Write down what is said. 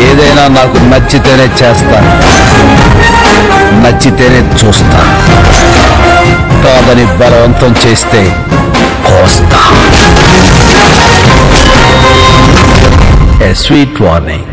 ఏదైనా నాకు నచ్చితేనే చేస్తాను నచ్చితేనే చూస్తాను కాదని బలవంతం చేస్తే కోస్తా ఏ స్వీట్ వార్నింగ్